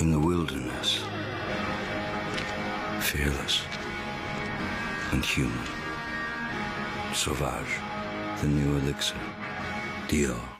in the wilderness, fearless and human. Sauvage, the new elixir. Dior.